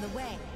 the way.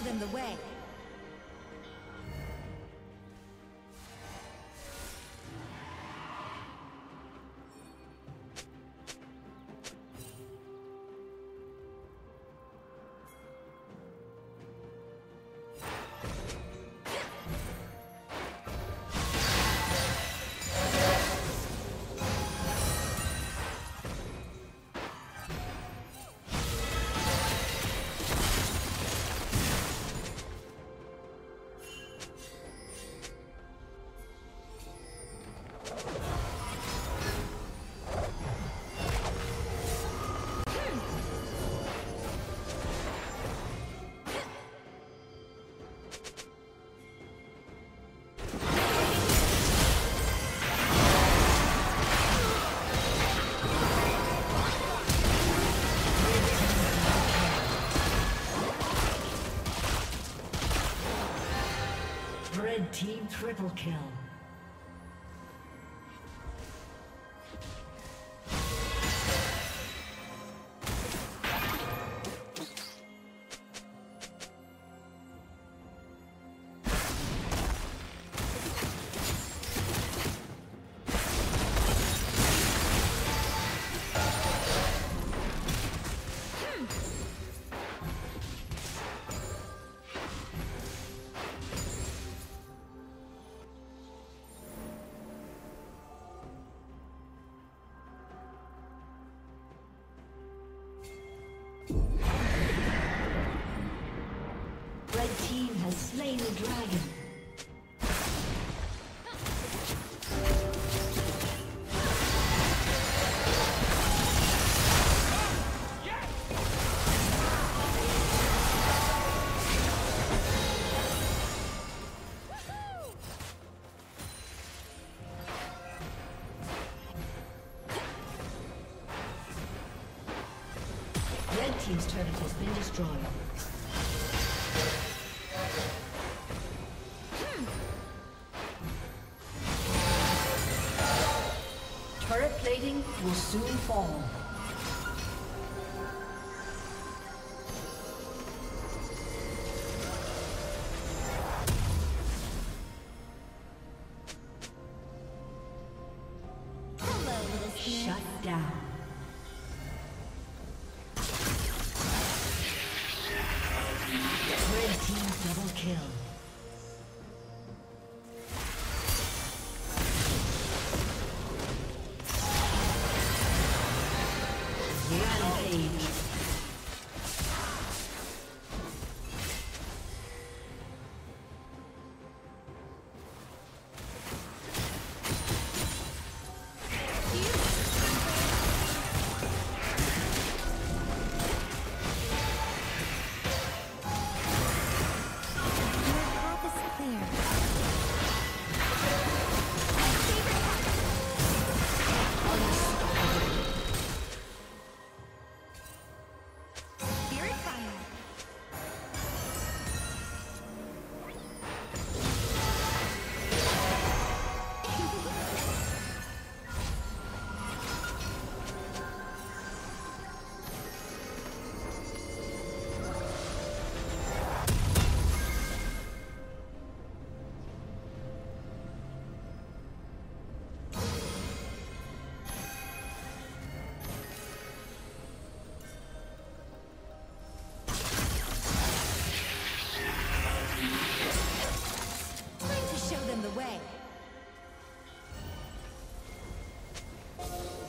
Them the way. Triple kill. Slain the dragon. Team's turret has been destroyed. Will soon fall.